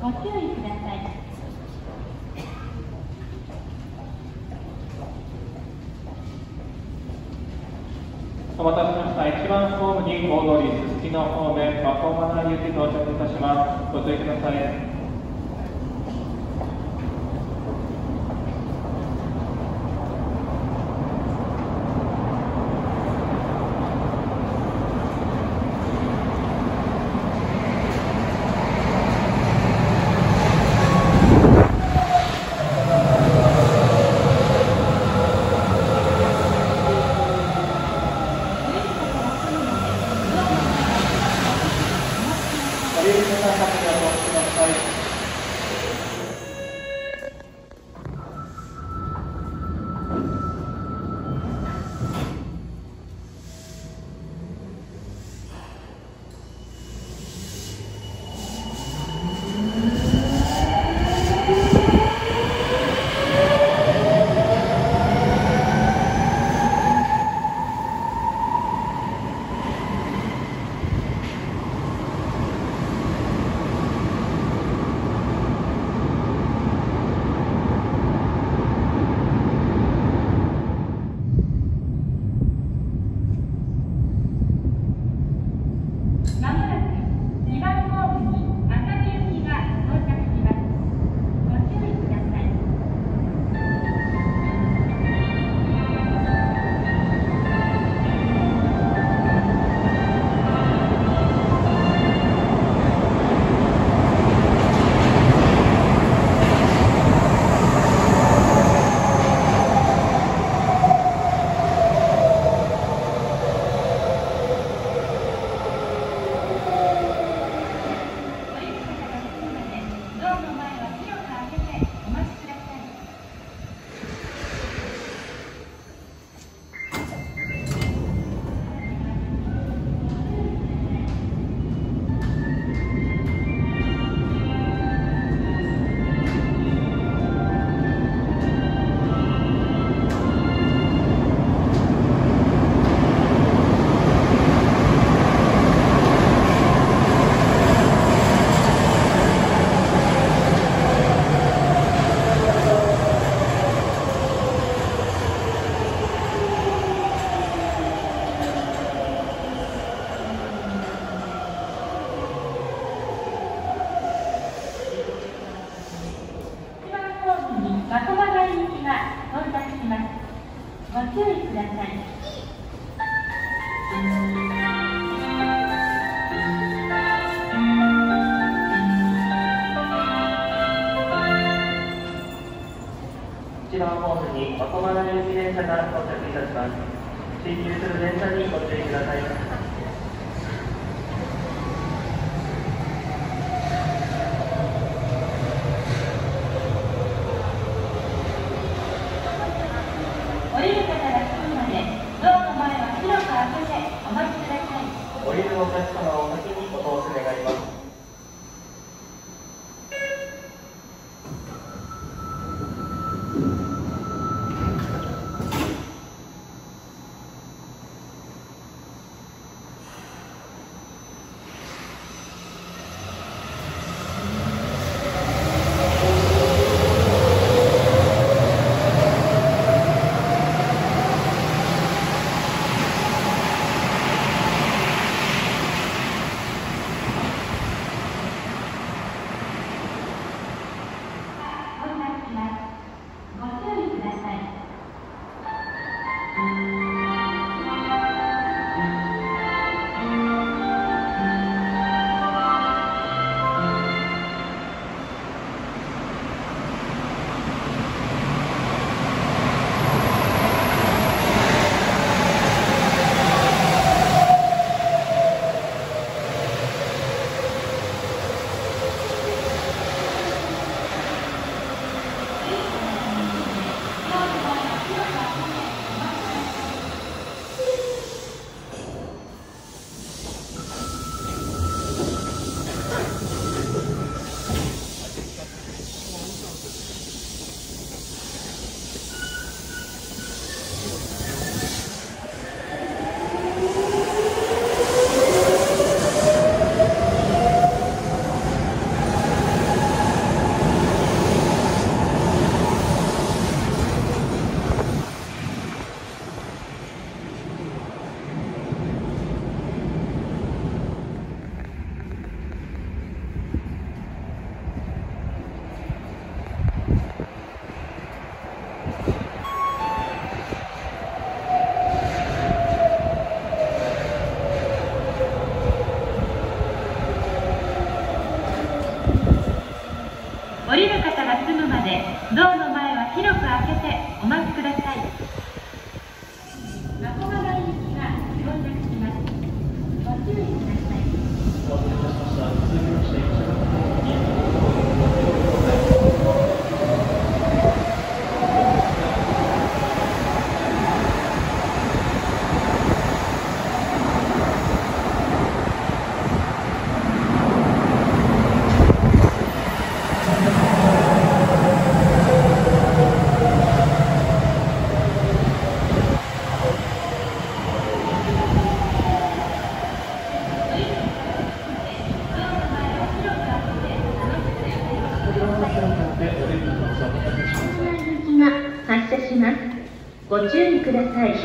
ご注意ください。お待たせしました。一番ホームに大通りすすきの方面和光マナー行き到着いたします。ご注意ください。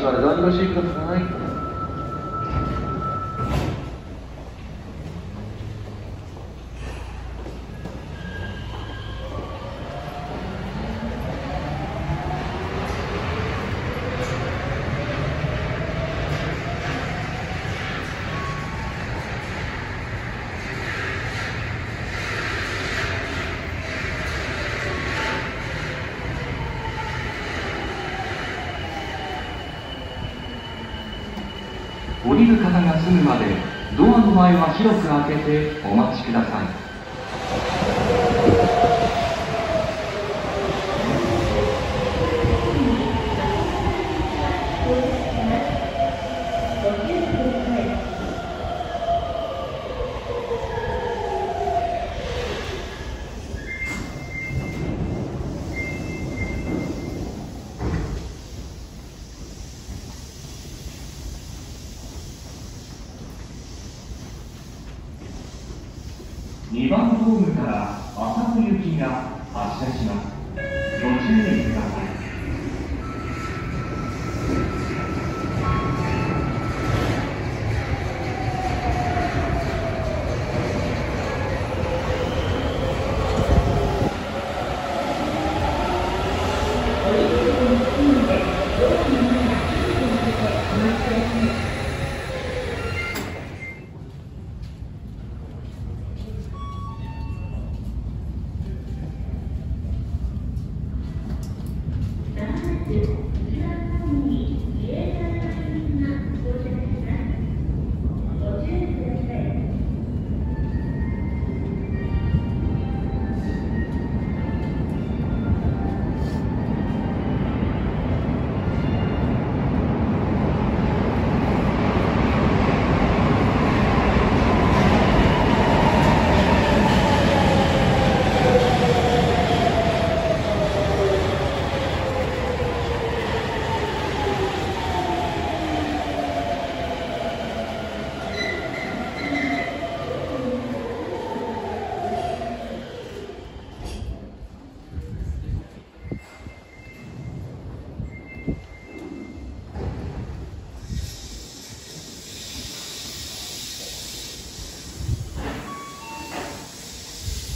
ください。しばらくお越しくりる方が済むまでドアの前は広く開けてお待ちください。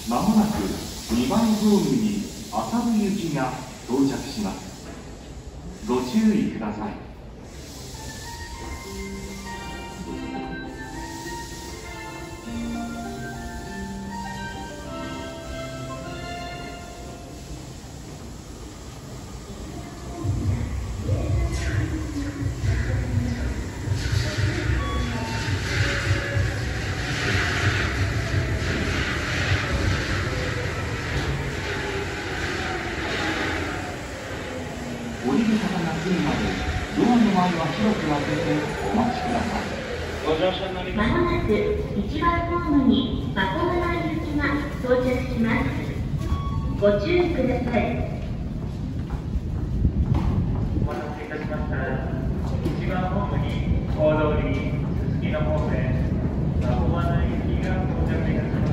まもなく2番ホームに麻布行きが到着します。ご注意ください。ドアの前は広く開けてお待ちくださいまもなく1番ホームにまこまな行きが到着します。ご注意ください。お待たせい。たしました1番ホームに大通りすすきの方面まこまな行きが到着いたします。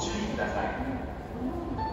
注意ください。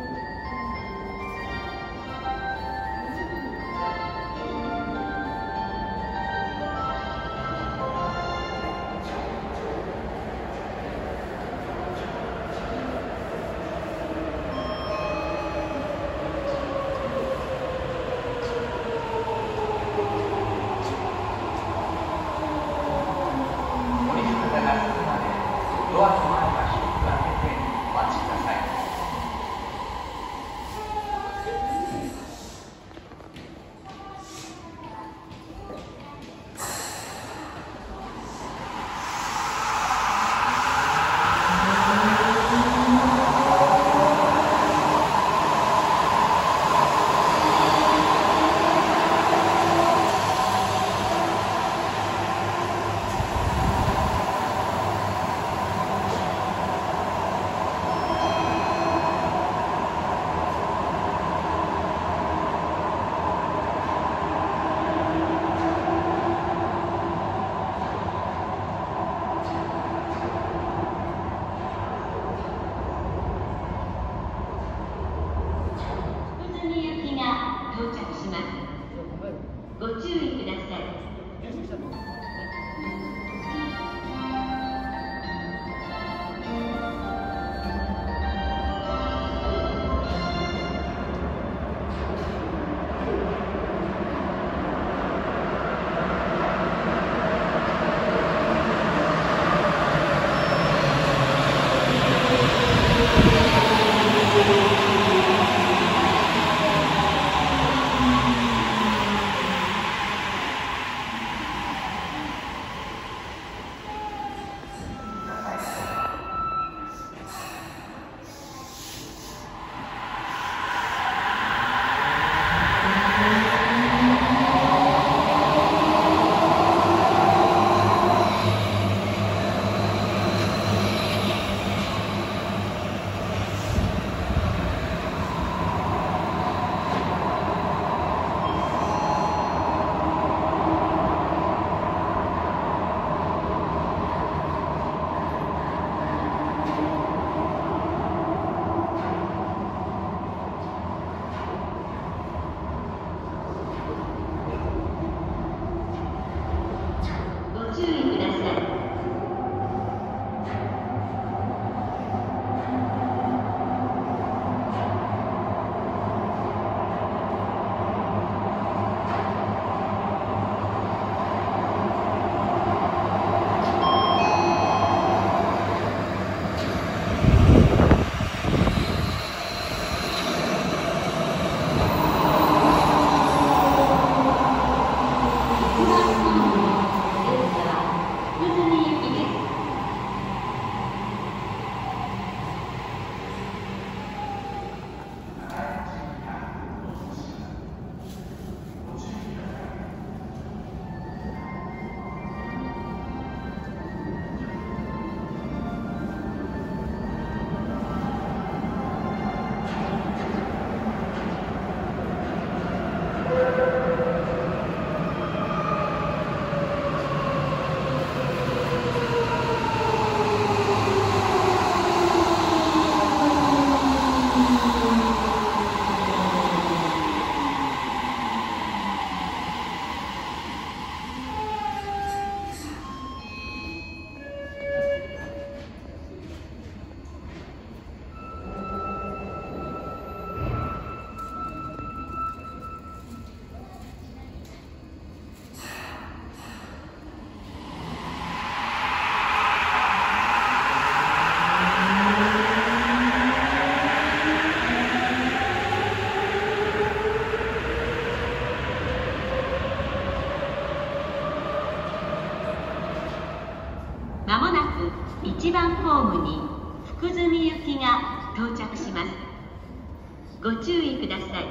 ホームに福住行きが到着します。ご注意ください。